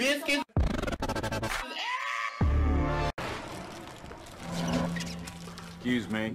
biscuits. Excuse me.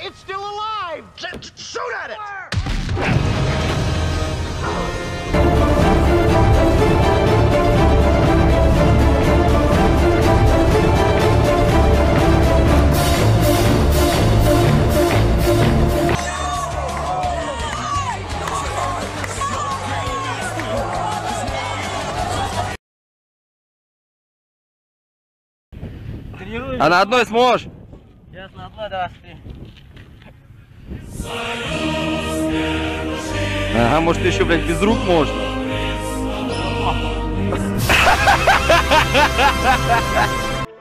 It's still alive! Shoot at it! А на одной сможешь? Сейчас на одной, давай, смотри. Ага, может ты еще, блядь, без рук можно.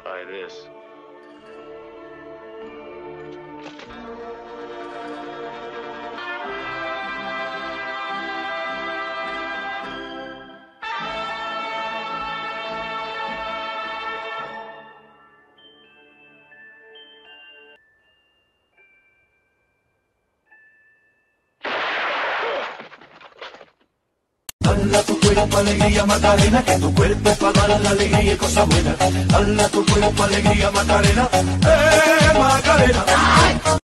Try this. Dala tu cuerpo alegría Macarena, que tu cuerpo es para dar la alegría y cosas buenas. Dala tu cuerpo alegría Macarena, eh Macarena.